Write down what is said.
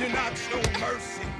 You're not showing mercy.